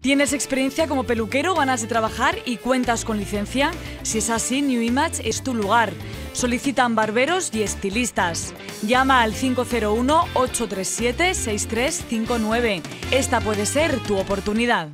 ¿Tienes experiencia como peluquero, ganas de trabajar y cuentas con licencia? Si es así, New Image es tu lugar. Solicitan barberos y estilistas. Llama al 501-837-6359. Esta puede ser tu oportunidad.